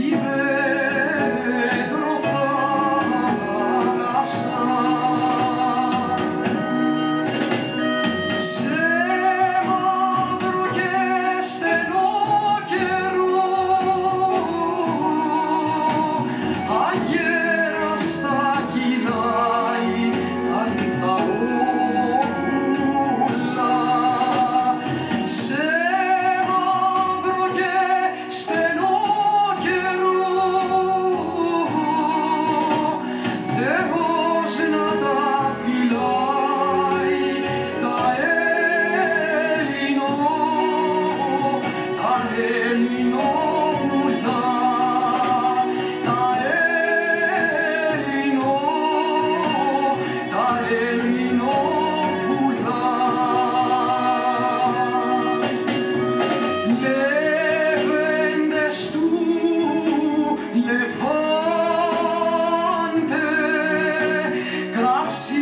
Liebe watching ti.